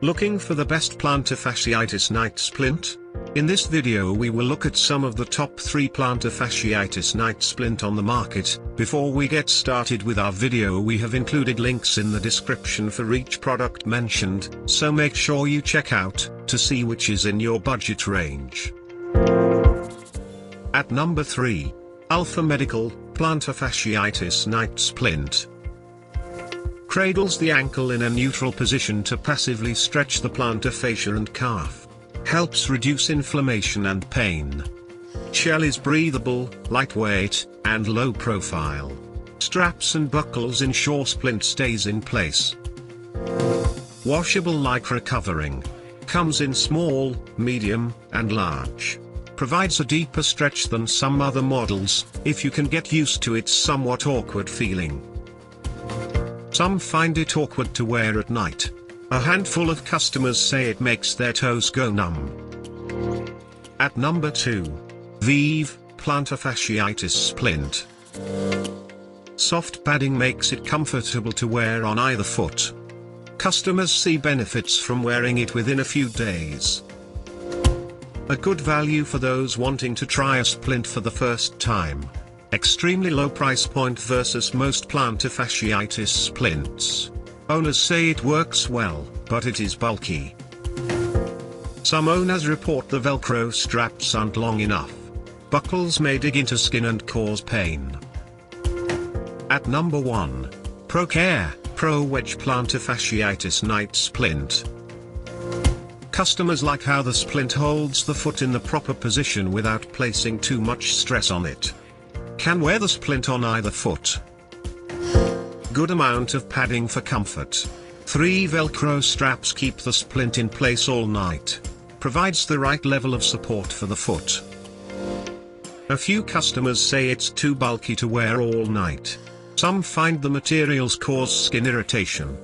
Looking for the best plantar fasciitis night splint? In this video we will look at some of the top 3 plantar fasciitis night splint on the market. Before we get started with our video we have included links in the description for each product mentioned, so make sure you check out, to see which is in your budget range. At number 3. Alpha Medical, Plantar Fasciitis Night Splint. Cradles the ankle in a neutral position to passively stretch the plantar fascia and calf. Helps reduce inflammation and pain. Shell is breathable, lightweight, and low profile. Straps and buckles ensure splint stays in place. Washable lycra covering. Comes in small, medium, and large. Provides a deeper stretch than some other models, if you can get used to its somewhat awkward feeling. Some find it awkward to wear at night. A handful of customers say it makes their toes go numb. At number 2. Vive, plantar fasciitis splint. Soft padding makes it comfortable to wear on either foot. Customers see benefits from wearing it within a few days. A good value for those wanting to try a splint for the first time. Extremely low price point versus most plantar fasciitis splints. Owners say it works well, but it is bulky. Some owners report the velcro straps aren't long enough. Buckles may dig into skin and cause pain. At number 1. ProCare, Pro Wedge Plantar Fasciitis Night Splint. Customers like how the splint holds the foot in the proper position without placing too much stress on it. Can wear the splint on either foot. Good amount of padding for comfort. Three velcro straps keep the splint in place all night. Provides the right level of support for the foot. A few customers say it's too bulky to wear all night. Some find the materials cause skin irritation.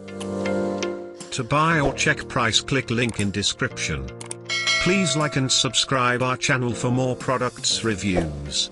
To buy or check price click link in description. Please like and subscribe our channel for more products reviews.